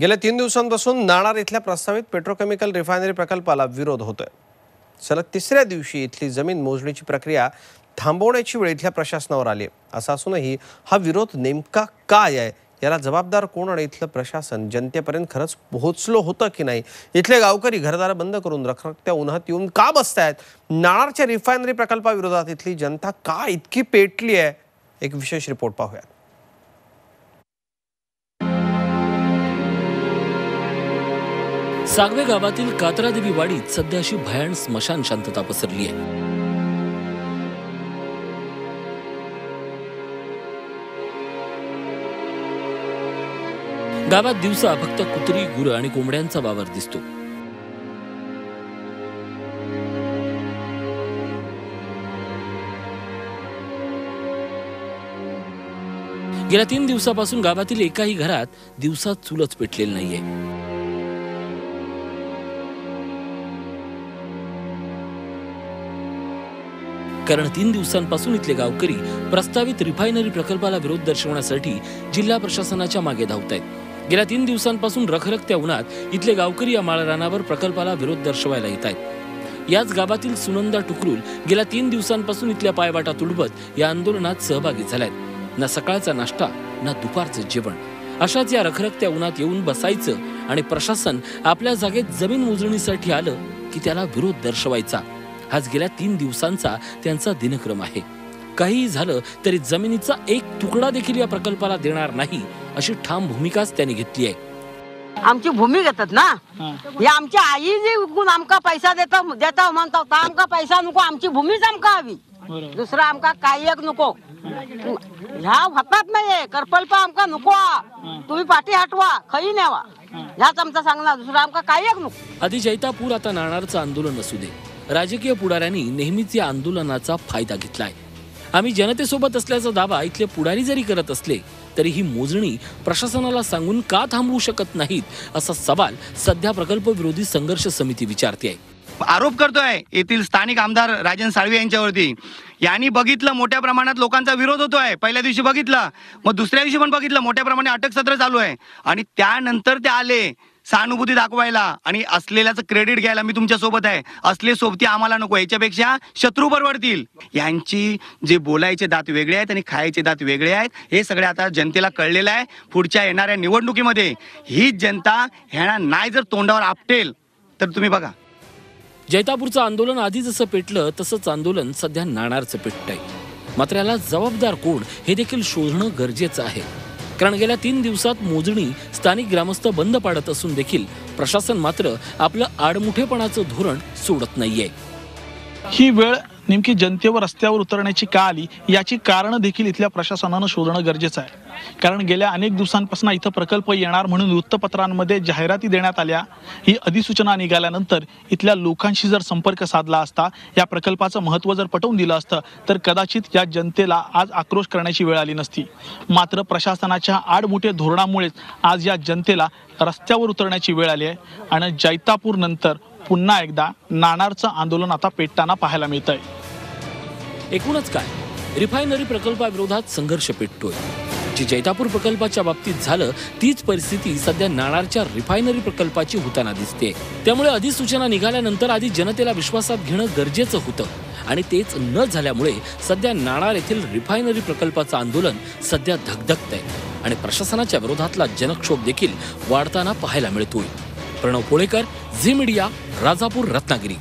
गेल्या तीन दिवसांपासून नाणार इथल्या प्रस्तावित पेट्रोकेमिकल रिफायनरी प्रकल्पाला विरोध होतोय. सलग तिसऱ्या दिवशी इथली जमीन मोजणीची प्रक्रिया थांबवण्याची वेळ इथल्या प्रशासनावर आली आहे. असं असूनही हा विरोध नेमका काय आहे याला जबाबदार कोण आणि इथलं प्रशासन जनतेपर्यंत खरंच पोहोचलो होतं की नाही? इथले गावकरी घरदार बंद करून रखरखत्या उन्हात येऊन का बसतायत? नाणारच्या रिफायनरी प्रकल्पाविरोधात इथली जनता का इतकी पेटली आहे? एक विशेष रिपोर्ट पाहूयात. सागवे गावातील कात्रादेवी वाडीत सध्या अशी भयान स्मशान शांतता पसरली आहे. गावात दिवसा फक्त कुत्री गुरं आणि कोंबड्यांचा वावर दिसतो. गेल्या तीन दिवसापासून गावातील एकाही घरात दिवसा चुलच पेटलेली नाहीये. कारण तीन दिवसांपासून इथले गावकरी प्रस्तावित रिफायनरी प्रकल्पाला विरोध दर्शवण्यासाठी जिल्हा प्रशासनाच्या मागे धावत आहेत गेल्या तीन दिवसांपासून रखरखत्या उन्हात इथले गावकरी या माळरानावर प्रकल्पाला विरोध दर्शवायला येत आहेत याच गावातील सुनंदा टुकरुल गेल्या तीन दिवसांपासून इथल्या पायवाटा तुडवत या आंदोलनात सहभागी झाल्यात. ना सकाळचा नाश्ता ना दुपारचं जेवण. अशाच या रखरखत्या उन्हात येऊन बसायचं आणि प्रशासन आपल्या जागेत जमीन मोजणीसाठी आलं की त्याला विरोध दर्शवायचा. हाच गेल्या तीन दिवसांचा त्यांचा दिनक्रम आहे. काहीही झालं तरी जमिनीचा एक तुकडा देखील या प्रकल्पाला देणार नाही अशी ठाम भूमिकाच त्यांनी घेतली आहे. आमची भूमी घेतात ना? हे. आमची आई जी विकून आमका पैसा देता देता म्हणतो आमका पैसा नको आमची भूमीच आमका हवी. दुसरा आमका काही एक नको. ह्या होतात नाहीये करपल्प आमका नको. तुम्ही पाठी हटवा खई न्यावा. ह्याच आमचा सांगणार दुसरा आमका काही एक नको. आधी जैतापूर आता नाणारचं आंदोलन असू दे. राजकीय पुढाऱ्यांनी नेहमीच या आंदोलनाचा फायदा घेतलाय. आम्ही जनतेसोबत असल्याचा दावा इथले पुढारी जरी करत असले तरी ही मोजणी प्रशासनाला सांगून का थांबवू शकत नाहीत असा सवाल सध्या प्रकल्प विरोधी संघर्ष समिती विचारते आहे आरोप करतोय येथील स्थानिक आमदार राजन साळवी यांच्यावरती. यांनी बघितलं मोठ्या प्रमाणात लोकांचा विरोध होतोय. पहिल्या दिवशी बघितलं मग दुसऱ्या दिवशी पण बघितलं मोठ्या प्रमाणात अटक सत्र चालू आहे. आणि त्यानंतर ते आले. सहानुभूती दाखवायला आणि असलेल्याचं क्रेडिट घ्यायला मी तुमच्यासोबत आहे. असले सोबती आम्हाला नको. याच्यापेक्षा शत्रू परवडतील. यांची जे बोलायचे दात वेगळे आहेत आणि खायचे दात वेगळे आहेत हे सगळे आता जनतेला कळलेलं आहे. पुढच्या येणाऱ्या निवडणुकीमध्ये हीच जनता ह्यांना नाही जर तोंडावर आपटेल तर तुम्ही बघा. जैतापूरचं आंदोलन आधी जसं पेटलं तसंच आंदोलन सध्या नाणारचं पेटतंय मात्र याला जबाबदार कोण हे देखील शोधणं गरजेचं आहे. कारण गेल्या तीन दिवसात मोजणी स्थानिक ग्रामस्थ बंद पाडत असून देखील प्रशासन मात्र आपलं आडमुठेपणाचं धोरण सोडत नाहीये. ही वेळ नेमकी जनतेवर रस्त्यावर उतरण्याची का आली? याची कारणं देखील इथल्या प्रशासनानं शोधणं गरजेचं आहे. कारण गेल्या अनेक दिवसांपासून इथं प्रकल्प येणार म्हणून वृत्तपत्रांमध्ये जाहिराती देण्यात आल्या. ही अधिसूचना निघाल्यानंतर इथल्या लोकांशी जर संपर्क साधला असता या प्रकल्पाचं महत्त्व जर पटवून दिलं असतं तर कदाचित या जनतेला आज आक्रोश करण्याची वेळ आली नसती. मात्र प्रशासनाच्या आडमुठे धोरणामुळेच आज या जनतेला रस्त्यावर उतरण्याची वेळ आली आहे आणि जैतापूर नंतर पुन्हा एकदा नाणारचं आंदोलन आता पेटताना पाहायला मिळत आहे एकूणच काय? रिफायनरी प्रकल्पाविरोधात संघर्ष पेटतोय. जी जैतापूर प्रकल्पाच्या बाबतीत झालं तीच परिस्थिती सध्या नाणारच्या रिफायनरी प्रकल्पाची होताना दिसते. त्यामुळे अधिसूचना निघाल्यानंतर आधी जनतेला विश्वासात घेणं गरजेचं होतं. आणि तेच न झाल्यामुळे सध्या नाणार येथील रिफायनरी प्रकल्पाचं आंदोलन सध्या धगधगतंय. आणि प्रशासनाच्या विरोधातला जनक्षोभ देखील वाढताना पाहायला मिळतोय. Pranav Polekar Zee media Rajapur Ratnagiri.